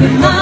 with my